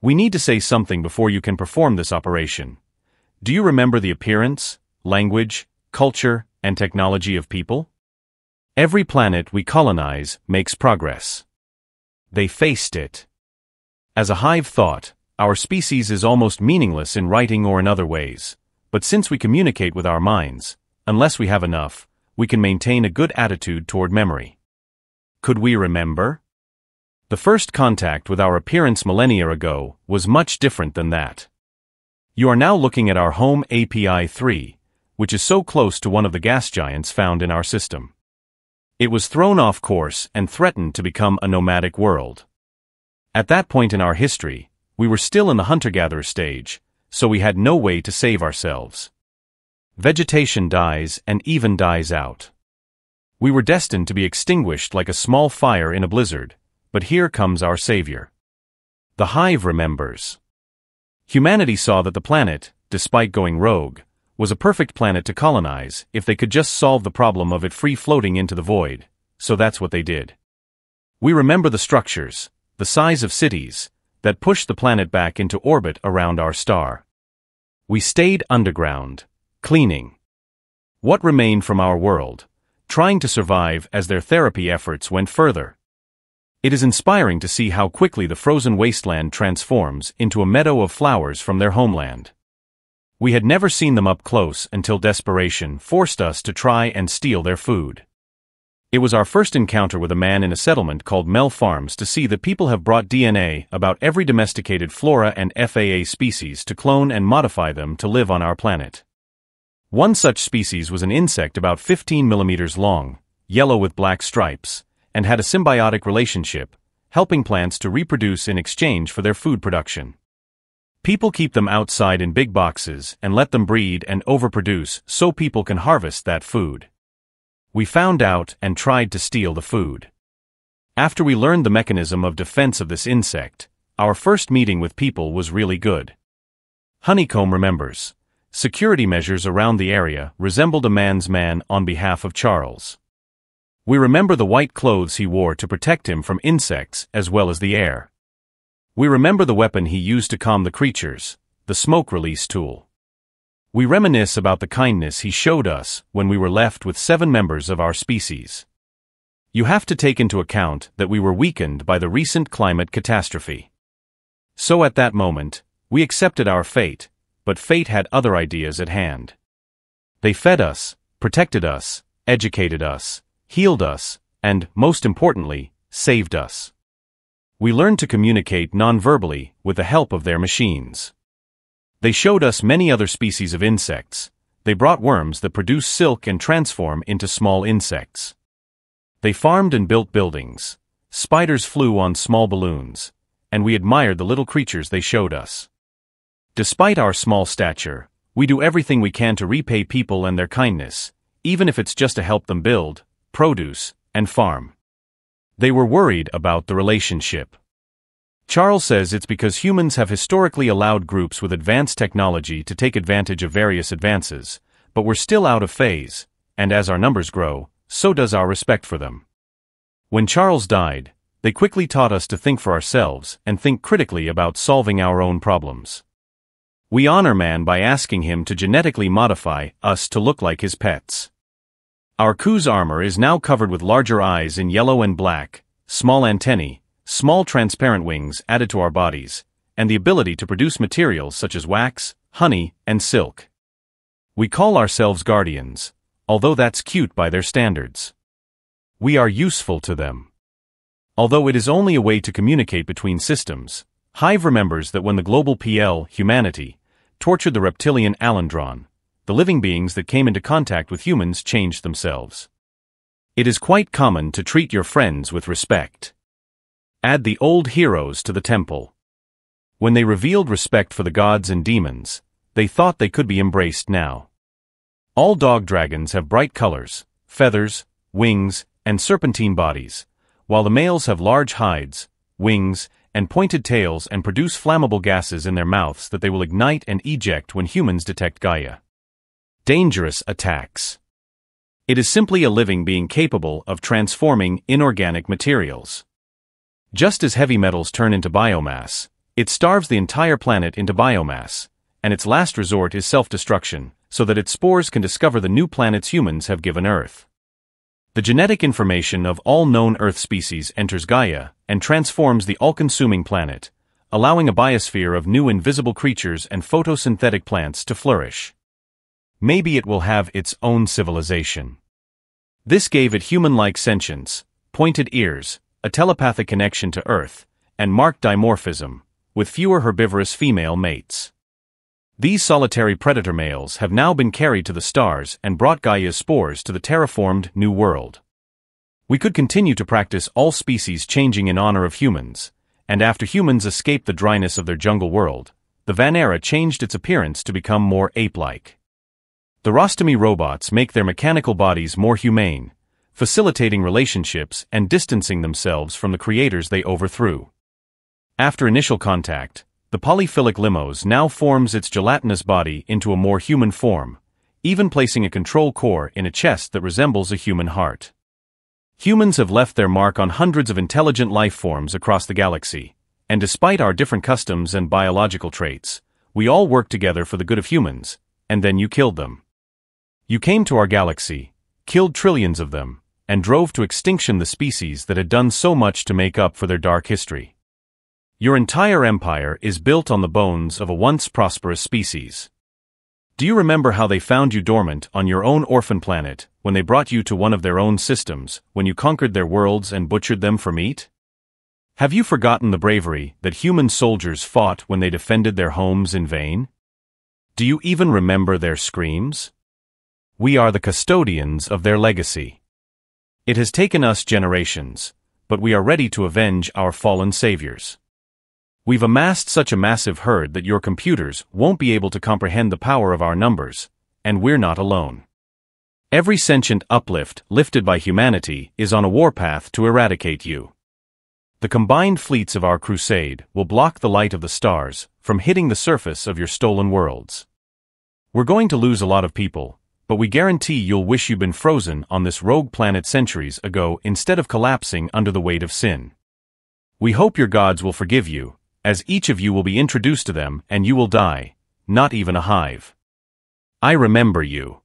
We need to say something before you can perform this operation. Do you remember the appearance, language, culture, and technology of people? Every planet we colonize makes progress. They faced it. As a hive thought, our species is almost meaningless in writing or in other ways, but since we communicate with our minds, unless we have enough, we can maintain a good attitude toward memory. Could we remember? The first contact with our appearance millennia ago was much different than that. You are now looking at our home API 3, which is so close to one of the gas giants found in our system. It was thrown off course and threatened to become a nomadic world. At that point in our history, we were still in the hunter-gatherer stage, so we had no way to save ourselves. Vegetation dies and even dies out. We were destined to be extinguished like a small fire in a blizzard, but here comes our savior. The hive remembers. Humanity saw that the planet, despite going rogue, was a perfect planet to colonize if they could just solve the problem of it free floating into the void, so that's what they did. We remember the structures, the size of cities, that pushed the planet back into orbit around our star. We stayed underground, cleaning. What remained from our world, trying to survive as their therapy efforts went further. It is inspiring to see how quickly the frozen wasteland transforms into a meadow of flowers from their homeland. We had never seen them up close until desperation forced us to try and steal their food. It was our first encounter with a man in a settlement called Mel Farms to see that people have brought DNA about every domesticated flora and FAA species to clone and modify them to live on our planet. One such species was an insect about 15 millimeters long, yellow with black stripes, and had a symbiotic relationship, helping plants to reproduce in exchange for their food production. People keep them outside in big boxes and let them breed and overproduce so people can harvest that food. We found out and tried to steal the food. After we learned the mechanism of defense of this insect, our first meeting with people was really good. Honeycomb remembers. Security measures around the area resembled a man's man on behalf of Charles. We remember the white clothes he wore to protect him from insects as well as the air. We remember the weapon he used to calm the creatures, the smoke release tool. We reminisce about the kindness he showed us when we were left with seven members of our species. You have to take into account that we were weakened by the recent climate catastrophe. So at that moment, we accepted our fate, but fate had other ideas at hand. They fed us, protected us, educated us, healed us, and, most importantly, saved us. We learned to communicate non-verbally with the help of their machines. They showed us many other species of insects. They brought worms that produce silk and transform into small insects. They farmed and built buildings. Spiders flew on small balloons, and we admired the little creatures they showed us. Despite our small stature, we do everything we can to repay people and their kindness, even if it's just to help them build, produce, and farm. They were worried about the relationship. Charles says it's because humans have historically allowed groups with advanced technology to take advantage of various advances, but we're still out of phase, and as our numbers grow, so does our respect for them. When Charles died, they quickly taught us to think for ourselves and think critically about solving our own problems. We honor man by asking him to genetically modify us to look like his pets. Our Ku's armor is now covered with larger eyes in yellow and black, small antennae, small transparent wings added to our bodies, and the ability to produce materials such as wax, honey, and silk. We call ourselves guardians, although that's cute by their standards. We are useful to them. Although it is only a way to communicate between systems, Hive remembers that when the global PL, humanity, tortured the reptilian Alendron, the living beings that came into contact with humans changed themselves. It is quite common to treat your friends with respect. Add the old heroes to the temple. When they revealed respect for the gods and demons, they thought they could be embraced now. All dog dragons have bright colors, feathers, wings, and serpentine bodies, while the males have large hides, wings, and pointed tails and produce flammable gases in their mouths that they will ignite and eject when humans detect Gaia. Dangerous attacks. It is simply a living being capable of transforming inorganic materials. Just as heavy metals turn into biomass, It starves the entire planet into biomass, and its last resort is self-destruction, so that its spores can discover the new planets humans have given Earth. The genetic information of all known Earth species enters Gaia and transforms the all-consuming planet, allowing a biosphere of new invisible creatures and photosynthetic plants to flourish. Maybe it will have its own civilization. This gave it human-like sentience, pointed ears, a telepathic connection to Earth, and marked dimorphism, with fewer herbivorous female mates. These solitary predator males have now been carried to the stars and brought Gaia's spores to the terraformed New World. We could continue to practice all species changing in honor of humans, and after humans escaped the dryness of their jungle world, the Vanera changed its appearance to become more ape-like. The Rostomy robots make their mechanical bodies more humane, facilitating relationships and distancing themselves from the creators they overthrew. After initial contact, the polyphilic limos now forms its gelatinous body into a more human form, even placing a control core in a chest that resembles a human heart. Humans have left their mark on hundreds of intelligent life forms across the galaxy, and despite our different customs and biological traits, we all work together for the good of humans, and then you killed them. You came to our galaxy, killed trillions of them, and drove to extinction the species that had done so much to make up for their dark history. Your entire empire is built on the bones of a once prosperous species. Do you remember how they found you dormant on your own orphan planet when they brought you to one of their own systems, when you conquered their worlds and butchered them for meat? Have you forgotten the bravery that human soldiers fought when they defended their homes in vain? Do you even remember their screams? We are the custodians of their legacy. It has taken us generations, but we are ready to avenge our fallen saviors. We've amassed such a massive herd that your computers won't be able to comprehend the power of our numbers, and we're not alone. Every sentient uplift lifted by humanity is on a warpath to eradicate you. The combined fleets of our crusade will block the light of the stars from hitting the surface of your stolen worlds. We're going to lose a lot of people, but we guarantee you'll wish you'd been frozen on this rogue planet centuries ago instead of collapsing under the weight of sin. We hope your gods will forgive you, as each of you will be introduced to them and you will die, not even a hive. I remember you.